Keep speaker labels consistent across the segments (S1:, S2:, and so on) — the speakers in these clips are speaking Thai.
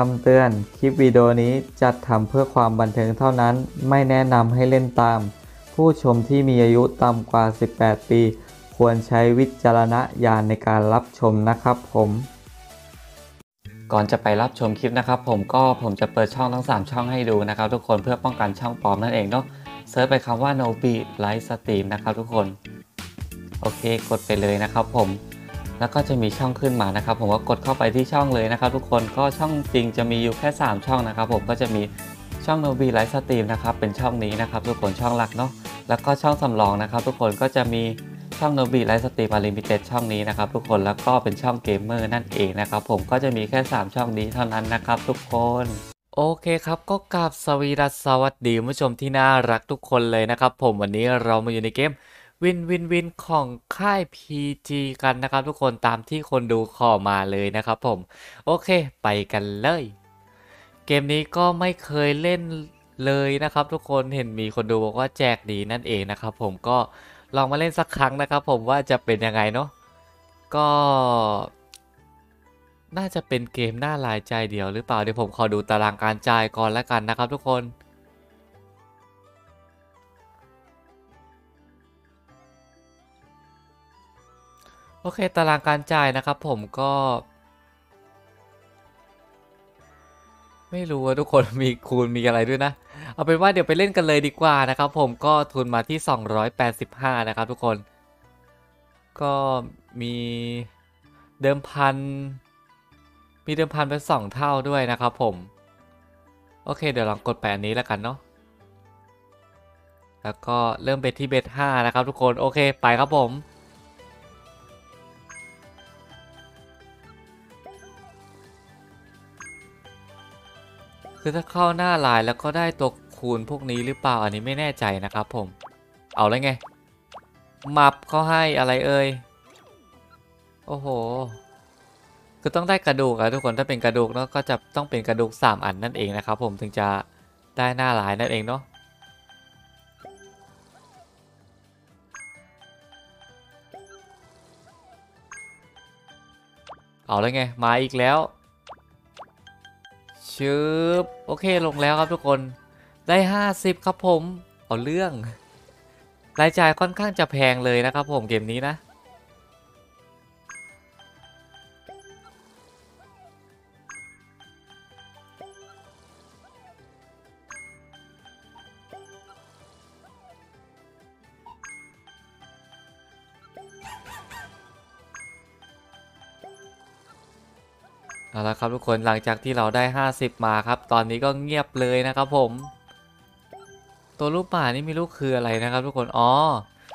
S1: คำเตือน คลิปวิดีโอนี้จัดทำเพื่อความบันเทิงเท่านั้น ไม่แนะนำให้เล่นตาม ผู้ชมที่มีอายุต่ำกว่า 18 ปี ควรใช้วิจารณญาณในการรับชมนะครับผม ก่อนจะไปรับชมคลิปนะครับ ผมก็ผมจะเปิดช่องทั้ง 3 ช่องให้ดูนะครับ ทุกคนเพื่อป้องกันช่องปลอมนั่นเองเนาะเซิร์ชไปคำว่า Nobi Live Stream นะครับทุกคน โอเค กดไปเลยนะครับผม แล้วก็จะมีช่องขึ้นมานะครับ ผมก็กดเข้าไปที่ช่องเลยนะครับ ทุกคนก็ช่องจริงจะมีอยู่แค่ 3 ช่องนะครับ ผมก็จะมีช่อง Nobi Live Stream นะครับเป็นช่องนี้นะครับ ทุกคนช่องหลักเนาะแล้วก็ช่องสำรองนะครับ ทุกคนก็จะมีช่อง Nobi Live Stream Unlimited ช่องนี้นะครับทุกคนแล้วก็เป็นช่องเกมเมอร์นั่นเองนะครับ ผมก็จะมีแค่ 3 ช่องนี้เท่านั้นนะครับ ทุกคนโอเคครับก็กราบสวีดัสสวัสดีผู้ชมที่น่ารักทุกคนเลยนะครับ ผมวันนี้เรามาอยู่ในเกม วินวินวินของค่าย PG กันนะครับ ทุกคนตามที่คนดูขอมาเลยนะครับผม โอเคไปกันเลย เกมนี้ก็ไม่เคยเล่นเลยนะครับ ทุกคนเห็นมีคนดูบอกว่าแจกดีนั่นเองนะครับ ผมก็ลองมาเล่นสักครั้งนะครับ ผมว่าจะเป็นยังไงเนาะก็ น่าจะเป็นเกมหน้าลายใจเดียวหรือเปล่าเดี๋ยวผมขอดูตารางการจ่ายก่อนแล้วกันนะครับ ทุกคน โอเค ตารางการจ่ายนะครับผมก็ ไม่รู้ว่าทุกคนมีคูณมีอะไรด้วยนะ เอาเป็นว่าเดี๋ยวไปเล่นกันเลยดีกว่านะครับผมก็ทุนมาที่ 285 นะครับทุกคน ก็มีเดิมพัน มีเดิมพันเป็น2เท่าด้วยนะครับผม โอเค เดี๋ยวลองกดไปอันนี้แล้วกันเนาะ แล้วก็เริ่มเบทที่เบท5นะครับทุกคน โอเค ไปครับผม คือถ้าเข้าหน้าลายแล้วก็ได้ตัวคูณพวกนี้หรือเปล่าอันนี้ไม่แน่ใจนะครับผม เอาแล้วไง มับเขาให้อะไรเอ่ย โอ้โห คือต้องได้กระดูกอะทุกคนถ้าเป็นกระดูกเนาะก็จะต้องเป็นกระดูก 3 อันนั่นเองนะครับผมถึงจะได้หน้าลายนั่นเองเนาะเอาแล้วไง มาอีกแล้ว ชืบโอเคลงแล้วครับทุกคนได้ 50 ครับผม เอาเรื่องรายจ่ายค่อนข้างจะแพงเลยนะครับผมเกมนี้นะ เอาละครับทุกคนหลังจากที่เราได้ 50 มาครับ ตอนนี้ก็เงียบเลยนะครับผม ตัวรูปหมานี่ม่รู้คืออะไรนะครับ ทุกคนอ๋อ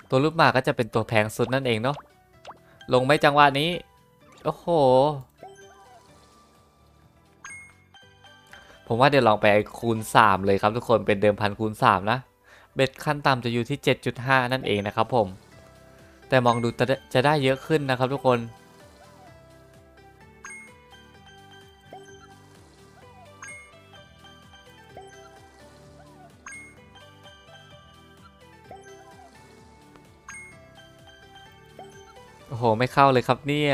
S1: ตัวรูปหมาก็จะเป็นตัวแพงสุดนั่นเองเนาะลงไหมจังหวะนี้โอ้โหผมว่าเดี๋ยวลองไปคูณ 3 เลยครับทุกคนเป็นเดิมพันคูณ 3 นะ เบ็ดขั้นต่ำจะอยู่ที่ 7.5 นั่นเองนะครับผม แต่มองดูจะได้เยอะขึ้นนะครับทุกคน โอ้โห ไม่เข้าเลยครับเนี่ย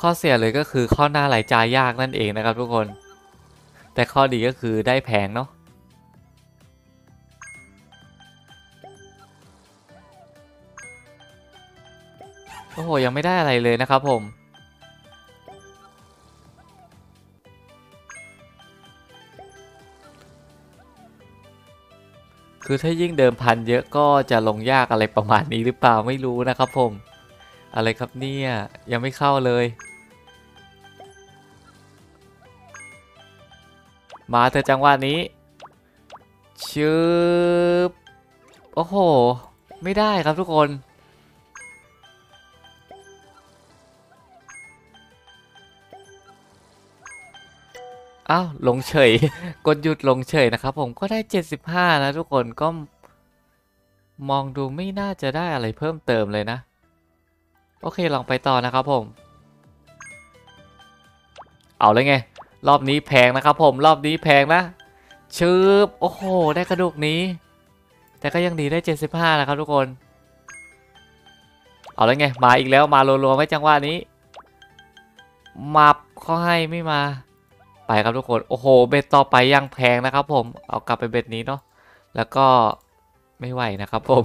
S1: ข้อเสียเลยก็คือข้อหน้าไหลจ่ายยากนั่นเองนะครับทุกคน แต่ข้อดีก็คือได้แพงเนาะโอ้โห ยังไม่ได้อะไรเลยนะครับผม คือถ้ายิ่งเดิมพันเยอะก็จะลงยากอะไรประมาณนี้หรือเปล่าไม่รู้นะครับผม อะไรครับเนี่ยยังไม่เข้าเลย มาเธอจังหวะนี้ชืบโอ้โห ไม่ได้ครับทุกคน อ้าวลงเฉย กดหยุดลงเฉยนะครับ ผมก็ได้ 75 นะทุกคนก็มองดูไม่น่าจะได้อะไรเพิ่มเติมเลยนะ โอเคลองไปต่อนะครับผม เอาเลยไง รอบนี้แพงนะครับผมรอบนี้แพงนะชืบโอ้โห ได้กระดูกนี้ แต่ก็ยังดีได้ 75 นะครับทุกคน เอาเลยไง มาอีกแล้วมารัวๆไว้จังหวะนี้ มับเขาให้ไม่มา ไปครับทุกคนโอ้โหเบ็ดต่อไปยังแพงนะครับ ผมเอากลับไปเบ็ดนี้เนาะแล้วก็ไม่ไหวนะครับ ผม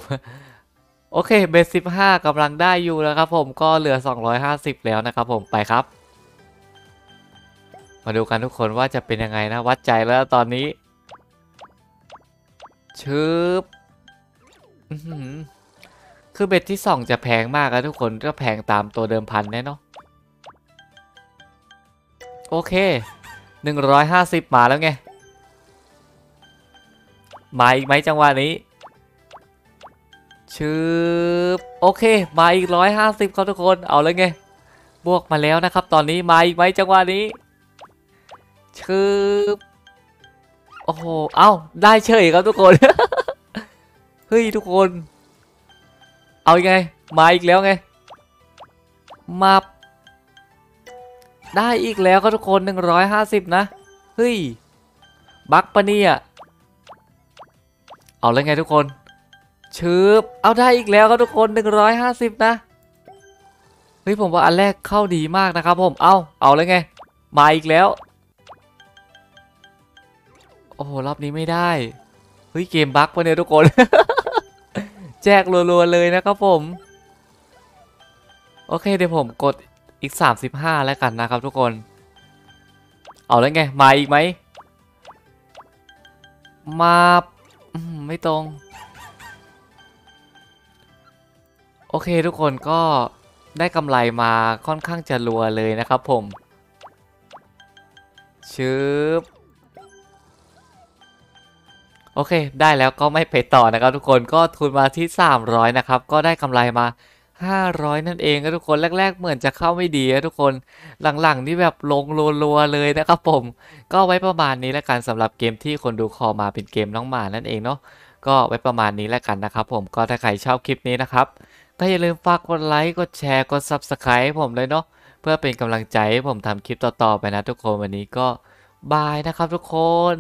S1: โอเคเบ็ดสิบห้ากำลังได้อยู่แล้วครับผมก็เหลือ 250 แล้วนะครับผมไปครับ มาดูกันทุกคนว่าจะเป็นยังไงนะ วัดใจแล้วตอนนี้ชึบอื้อหือคือเบ็ดที่ 2 จะแพงมากนะทุกคนก็แพงตามตัวเดิมพันแน่เนาะโอเค 150 มาแล้วไง มาอีกไหมจังหวะนี้ชืบโอเค มาอีก 150ครับทุกคนเอาเลยไง บวกมาแล้วนะครับ ตอนนี้มาอีกไหมจังหวะนี้ชืบโอ้โหเอ้าได้เฉยครับทุกคนเฮ้ยทุกคน เอายัไง มาอีกแล้วไง มา ได้อีกแล้วครับทุกคน 150 นะ เฮ้ย บักปะเนี่ย เอาเลยไงทุกคนชืบเอาได้อีกแล้วครับทุกคน 150 นะ เฮ้ยผมว่าอันแรกเข้าดีมากนะครับผม เอาเอาเลยไง มาอีกแล้ว โอ้โหรอบนี้ไม่ได้ เฮ้ยเกมบั๊กปะเนี่ยทุกคน แจกรัวๆเลยนะครับผม โอเคเดี๋ยวผมกด อีก 35 แล้วกันนะครับทุกคน เอาแล้วไง มาอีกไหม มาไม่ตรง โอเคทุกคนก็ได้กำไรมาค่อนข้างจะรัวเลยนะครับผมชึบโอเค ได้แล้วก็ไม่ไปต่อนะครับทุกคนก็ทุนมาที่ 300 นะครับ ก็ได้กำไรมา 500 นั่นเองครับทุกคนแรก ๆ เหมือนจะเข้าไม่ดีนะทุกคนหลังๆนี่แบบลงรัวๆเลยนะครับผม ก็ไว้ประมาณนี้แล้วกันสำหรับเกมที่คนดูคอมาเป็นเกมน้องหมานั่นเองเนาะก็ไว้ประมาณนี้แล้วกันนะครับผมก็ถ้าใครชอบคลิปนี้นะครับก็อย่าลืมฝากกดไลค์กดแชร์กด Subscribe ให้ผมเลยเนาะเพื่อเป็นกำลังใจให้ผมทำคลิปต่อๆไปนะทุกคนวันนี้ก็บายนะครับทุกคน